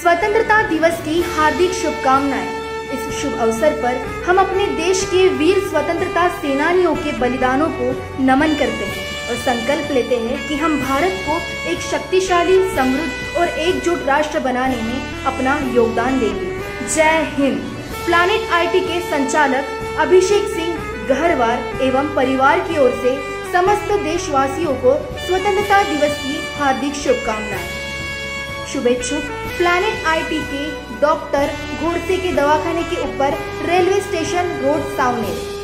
स्वतंत्रता दिवस की हार्दिक शुभकामनाएँ। इस शुभ अवसर पर हम अपने देश के वीर स्वतंत्रता सेनानियों के बलिदानों को नमन करते हैं और संकल्प लेते हैं कि हम भारत को एक शक्तिशाली, समृद्ध और एकजुट राष्ट्र बनाने में अपना योगदान देंगे। जय हिंद। प्लानिट आईटी के संचालक अभिषेक सिंह गहरवार एवं परिवार की ओर से समस्त देशवासियों को स्वतंत्रता दिवस की हार्दिक शुभकामनाएँ। शुभेच्छुक। प्लानिट आईटी के डॉक्टर घोड़से के दवाखाने के ऊपर रेलवे स्टेशन रोड सावनेर